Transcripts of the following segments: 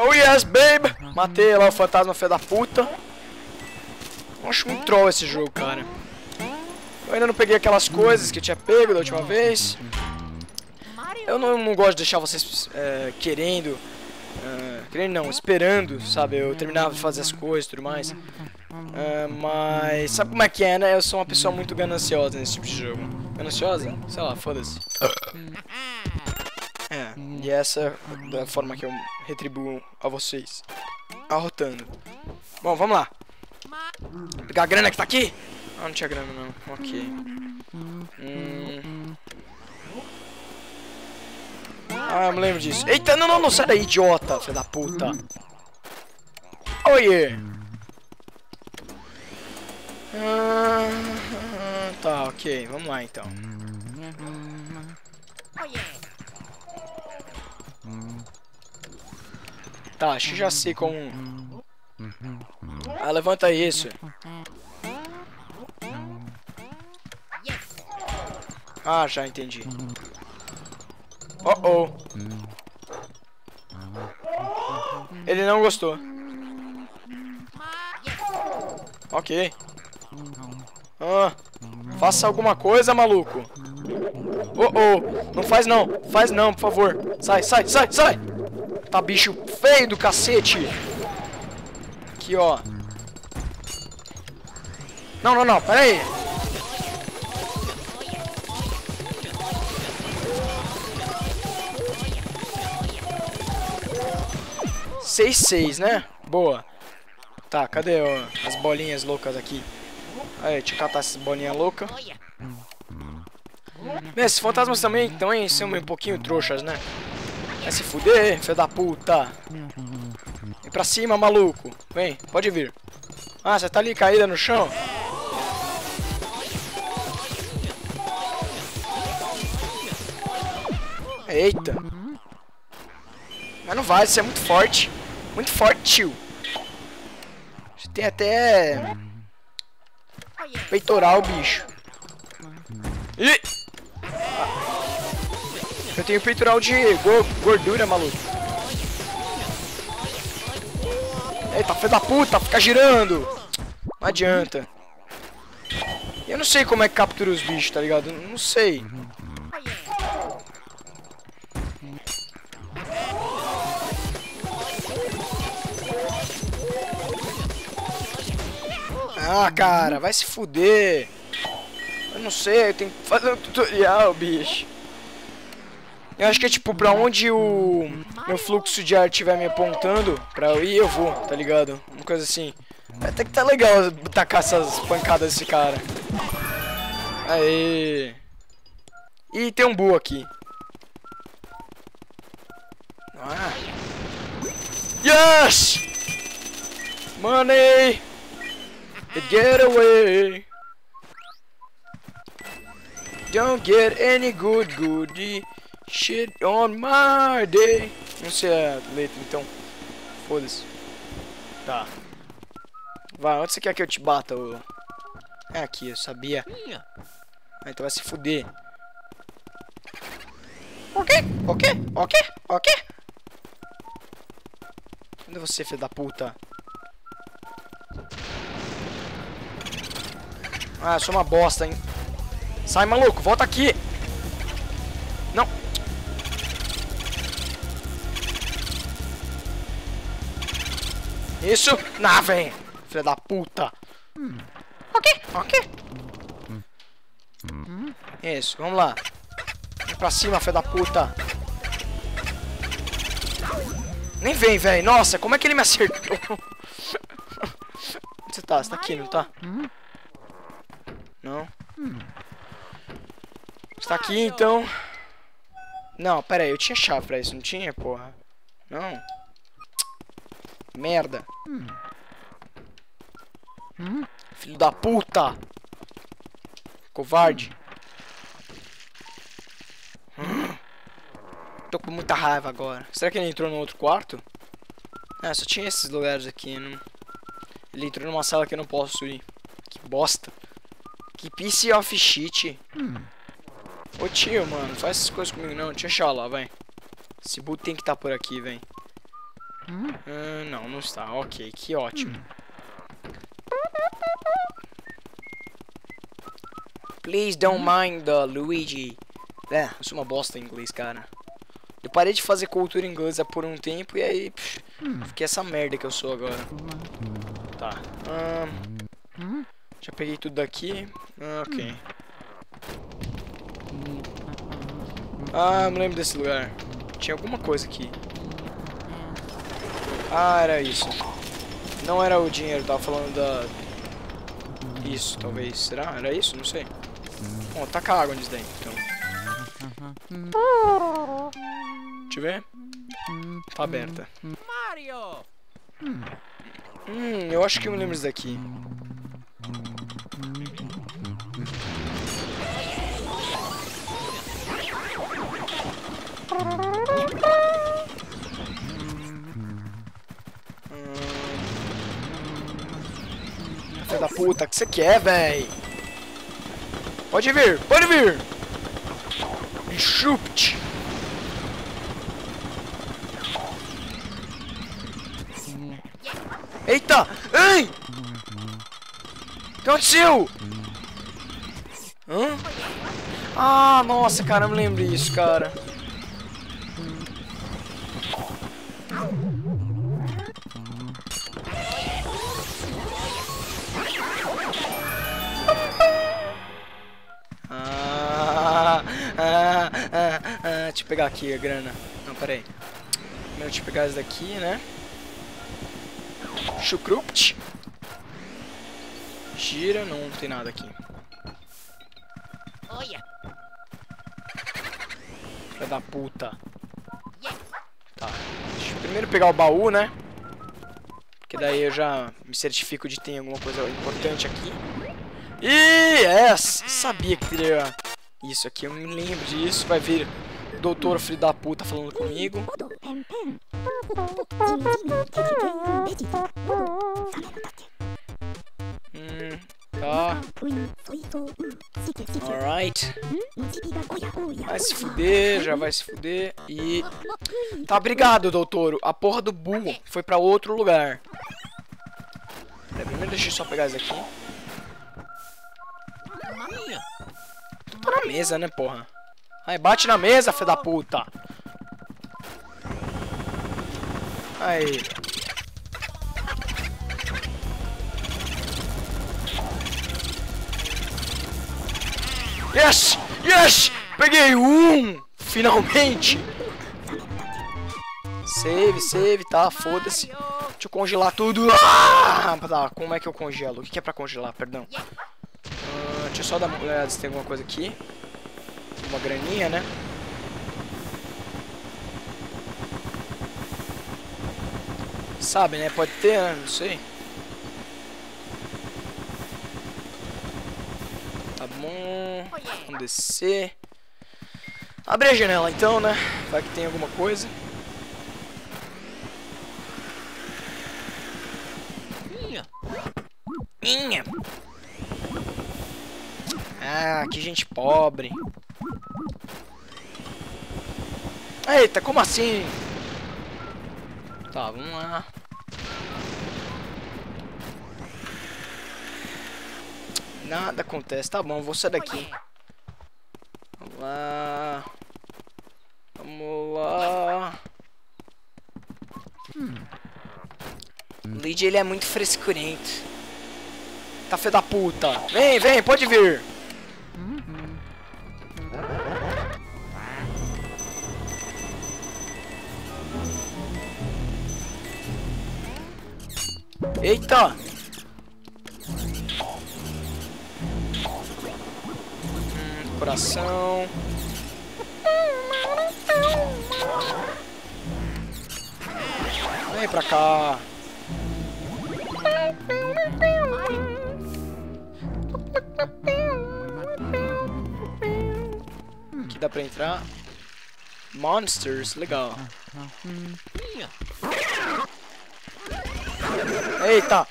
Oh yes, babe! Matei lá o fantasma filho da puta. Eu acho muito troll esse jogo, cara. Eu ainda não peguei aquelas coisas que eu tinha pego da última vez. Eu não, não gosto de deixar vocês é, querendo. é, querendo não, esperando, sabe? Eu terminava de fazer as coisas e tudo mais. É, mas sabe como é que é, né? Eu sou uma pessoa muito gananciosa nesse tipo de jogo. Gananciosa? Sei lá, foda-se. É, e essa é da forma que eu retribuo a vocês. Arrotando. Bom, vamos lá. Pegar a grana que tá aqui? Ah, não tinha grana não. Ok. Hum. Ah, eu me lembro disso. Eita, não, não, não, sai daí, idiota, filho da puta. Oh, yeah. Ah, tá, ok, vamos lá então. Tá, acho que já sei como. Ah, levanta isso. Ah, já entendi. Oh oh. Ele não gostou. Ok. Ah, faça alguma coisa, maluco. Oh oh. Não faz não. Faz não, por favor. Sai, sai, sai, sai. Tá bicho feio do cacete. Aqui, ó. Não, não, não. Pera aí. Seis, seis, né? Boa. Tá, cadê ó, as bolinhas loucas aqui? Aí, deixa eu catar essas bolinhas loucas. Né, esses fantasmas também também são um pouquinho trouxas, né? Vai se fuder, filho da puta. Vem pra cima, maluco. Vem, pode vir. Ah, você tá ali caída no chão? Eita. Mas não vai, você é muito forte. Muito forte, tio. Você tem até... Peitoral, bicho. Ih! Tenho peitoral de go gordura, maluco. Eita, filho da puta, fica girando. Não adianta. Eu não sei como é que captura os bichos, tá ligado? Não sei. Ah, cara, vai se fuder. Eu não sei, tenho que fazer um tutorial, bicho. Eu acho que é tipo, pra onde o meu fluxo de ar estiver me apontando, pra eu ir, eu vou, tá ligado? Uma coisa assim. Até que tá legal tacar essas pancadas desse cara. Aê. E tem um bu aqui. Ah. Yes! Money! Get away! Don't get any good goodie shit on my day. Não sei a letra, então. Foda-se. Tá. Vai, onde você quer que eu te bata? Ô? É aqui, eu sabia. Ah, então vai se fuder. O quê? O quê? O quê? O quê? Cadê você, filho da puta? Ah, eu sou uma bosta, hein? Sai, maluco, volta aqui! Isso! Na, vem! Filha da puta! Ok, ok! Isso, vamos lá! Vem pra cima, filha da puta! Nem vem, velho! Nossa, como é que ele me acertou? Onde você tá? Você tá aqui, não tá? Não? Está aqui, então. Não, pera aí, eu tinha chave pra isso, não tinha, porra? Não. Merda. Filho da puta. Covarde. Tô com muita raiva agora. Será que ele entrou no outro quarto? Ah, só tinha esses lugares aqui. Não... Ele entrou numa sala que eu não posso ir. Que bosta. Que piece of shit. Ô tio, mano, faz essas coisas comigo não. Deixa eu achar lá, vai. Esse boot tem que estar tá por aqui, vem. Ah, não, não está. Ok, que ótimo. Please don't mind the Luigi. É, eu sou uma bosta em inglês, cara. Eu parei de fazer cultura inglesa por um tempo e aí pff, fiquei essa merda que eu sou agora. Tá. Já peguei tudo daqui. Ah, ok. Ah, me lembro desse lugar. Tinha alguma coisa aqui. Ah, era isso. Não era o dinheiro, tava falando da... Isso, talvez. Será? Era isso? Não sei. Bom, taca água nisso daí, então. Deixa eu ver. Tá aberta. Mario! Hum, eu acho que eu me lembro disso daqui. Puta, o que você quer, véi? Pode vir, pode vir! Chupt! Eita! Ei! O que aconteceu? Hã? Ah, nossa, cara, eu me lembro disso, cara. Pegar aqui a grana. Não, peraí. Primeiro deixa eu pegar esse daqui, né? Chucrupt. Gira, não tem nada aqui. Olha! Filha da puta. Tá. Deixa eu primeiro pegar o baú, né? Porque daí eu já me certifico de que tem alguma coisa importante aqui. Ih, é, sabia que teria isso aqui, eu me lembro disso. Vai vir doutor filho da puta falando comigo. Hum, tá. Alright. Vai se fuder, já vai se fuder. E. Tá, obrigado, doutor. A porra do burro foi pra outro lugar. Primeiro deixa eu só pegar isso aqui. Mario! Tá na mesa, né, porra? Aí, bate na mesa, filho da puta. Aí. Yes! Yes! Peguei um! Finalmente! Save, save, tá? Foda-se. Deixa eu congelar tudo. Ah! Tá, como é que eu congelo? O que é pra congelar? Perdão. Ah, deixa eu só dar uma olhada se tem alguma coisa aqui. Uma graninha, né? Sabe, né? Pode ter, né? Não sei. Tá bom. Vamos descer. Abre a janela então, né? Vai que tem alguma coisa. Minha! Minha. Ah, que gente pobre. Eita, como assim? Tá, vamos lá. Nada acontece. Tá bom, vou sair daqui. Vamos lá. Vamos lá. O Luigi, ele é muito frescurento. Tá filho da puta. Vem, vem, pode vir. Eita! Hum, coração. Vem pra cá. Aqui dá pra entrar. Monsters, legal. Eita!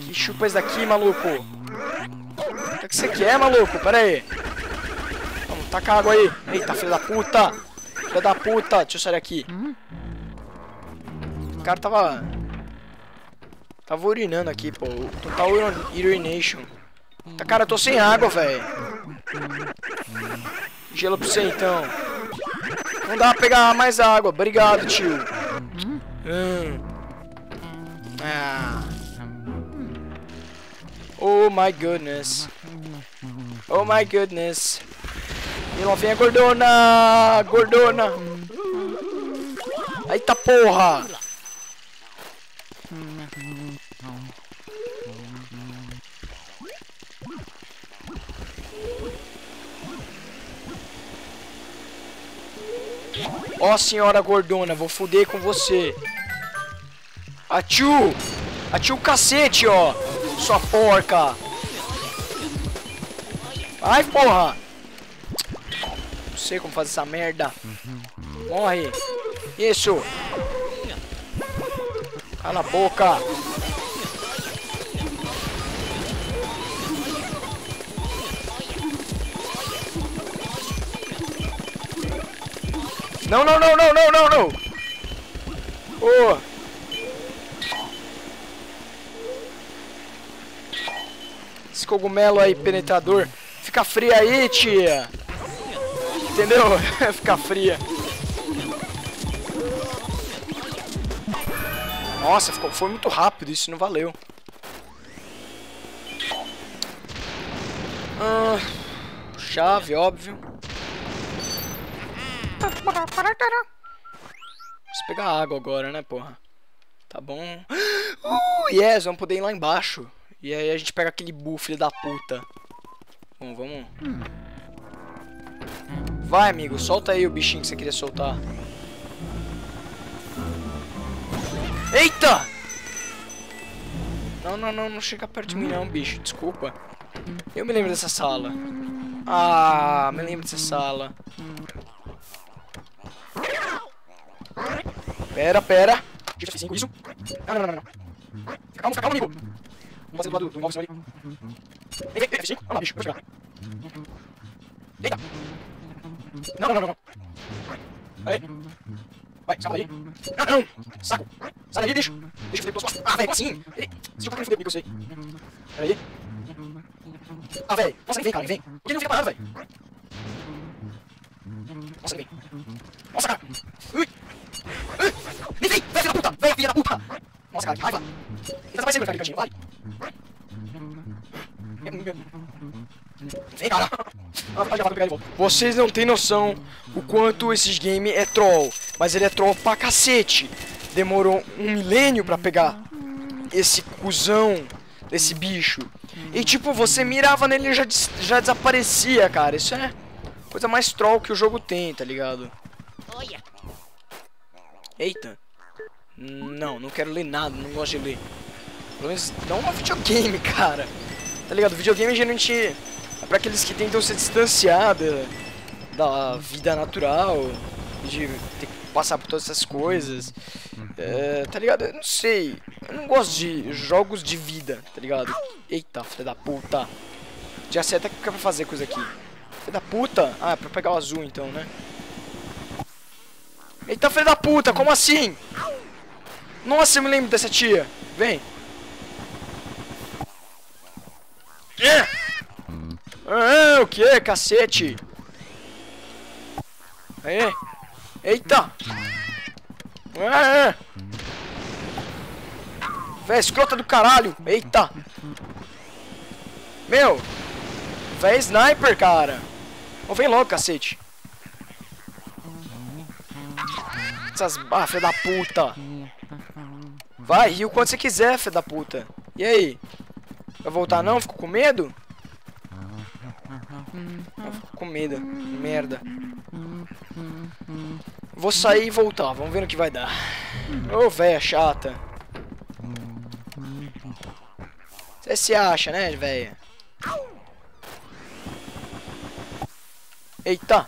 Que chupa esse daqui, maluco? O que, que você quer, maluco? Pera aí. Vamos, taca água aí. Eita, filho da puta! Filho da puta! Deixa eu sair aqui. cara tava... Tava urinando aqui, pô. Total urin- urination. Tá, cara, eu tô sem água, velho. Gelo pra você, então. Não dá pra pegar mais água. Obrigado, tio. Hum. Ah. Oh my goodness. Oh my goodness. E lá vem a gordona! Gordona! Eita porra! Ó senhora gordona, vou fuder com você. Atiu! Atiu o cacete, ó! Sua porca! Ai, porra! Não sei como fazer essa merda. Morre! Isso! Cala a boca! Não, não, não, não, não, não, não! Ô! Esse cogumelo aí, penetrador. Fica fria aí, tia! Entendeu? Fica fria. Nossa, ficou, foi muito rápido, isso não valeu. Ah, chave, óbvio. Preciso pegar água agora, né, porra? Tá bom. Uh, yes, vamos poder ir lá embaixo. E aí a gente pega aquele bull, filho da puta. Bom, vamos. Vai, amigo, solta aí o bichinho que você queria soltar. Eita! Não, não, não, não chega perto de mim não, bicho, desculpa. Eu me lembro dessa sala. Ah, me lembro dessa sala. Pera, pera. Deixa eu F5, isso. Não, não, não, não. Fica calmo, amigo. Vamos fazer do lado do móvel ali. Vem, vem, vem, F5. Vamos lá, bicho, vou chegar. Eita. Não, não, não, não. Aí. Vai, sai daí. Não, não. Saco. Sai daí, bicho. Deixa eu fazer pelas costas. Ah, velho, assim? Ei, já tá querendo foder comigo, eu sei. Pera aí. Ah, velho. Nossa, ele vem, cara, ele vem. Por que ele não fica parado, velho? Nossa, ele vem. Nossa, cara. Vocês não têm noção o quanto esses game é troll. Mas ele é troll pra cacete. Demorou um milênio pra pegar esse cuzão desse bicho. E tipo, você mirava nele e já, des- já desaparecia, cara. Isso é coisa mais troll que o jogo tem, tá ligado? Eita. Não, não quero ler nada, não gosto de ler. Pelo menos não um videogame, cara. Tá ligado? Videogame geralmente é pra aqueles que tentam se distanciar da, da vida natural, de ter que passar por todas essas coisas. É, tá ligado? Eu não sei. Eu não gosto de jogos de vida, tá ligado? Eita, filha da puta. Já sei até o que é pra fazer coisa aqui. Filha da puta? Ah, é pra pegar o azul então, né? Eita, filha da puta, como assim? Nossa, eu me lembro dessa tia. Vem. É. Ah, o que, cacete? Aí. Eita. Ah. Véi, escrota do caralho. Eita. Meu. Véi, sniper, cara. Vem logo, cacete. Essas... Ah, filha da puta. Vai, rio quando você quiser, filha da puta. E aí? Vai voltar não? Ficou com medo? Eu fico com medo. Merda. Vou sair e voltar. Vamos ver no que vai dar. Ô, véia chata. Você se acha, né, véia? Eita.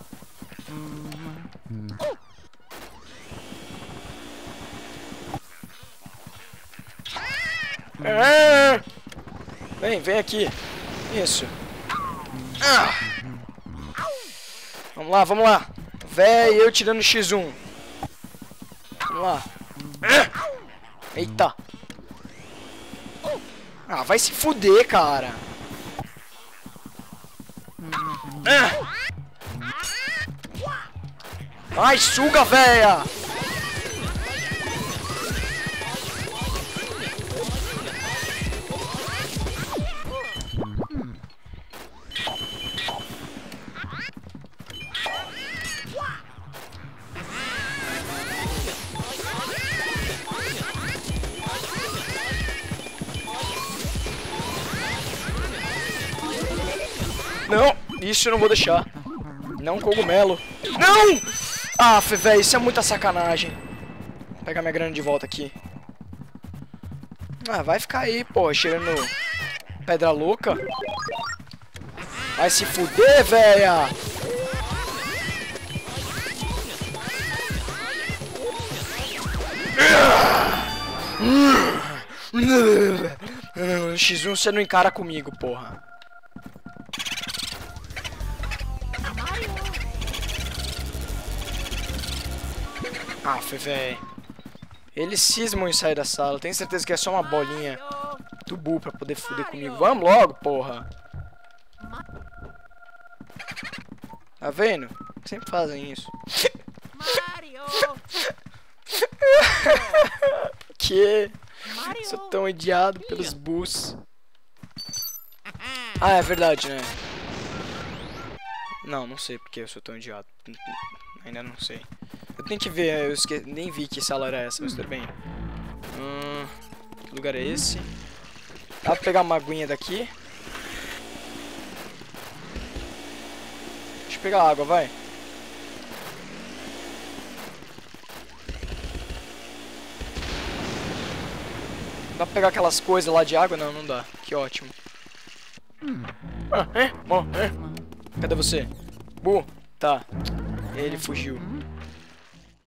Ah! Vem, vem aqui. Isso. Ah! Vamos lá, vamos lá. Véi, eu tirando X1. Vamos lá. Eita. Ah, vai se fuder, cara. Ah. Ai, suga, véia! Não, isso eu não vou deixar. Não cogumelo. Não! Ah, velho, isso é muita sacanagem. Vou pegar minha grana de volta aqui. Ah, vai ficar aí, pô, cheirando pedra louca. Vai se fuder, véia! X1 você não encara comigo, porra. Ah, véi. Eles cismam em sair da sala. Tenho certeza que é só uma bolinha do Bu pra poder fuder comigo. Vamos logo, porra. Tá vendo? Sempre fazem isso. Que? Mario! Sou tão odiado pelos Bus. Ah, é verdade, né? Não, não sei porque eu sou tão odiado. Ainda não sei. Eu tenho que ver, eu esque... nem vi que sala era essa, mas tudo bem. Hum, que lugar é esse? Dá pra pegar uma aguinha daqui? Deixa eu pegar água, vai. Dá pra pegar aquelas coisas lá de água? Não, não dá. Que ótimo. Ah, é? Oh, é? Cadê você? Bu, tá. Ele fugiu.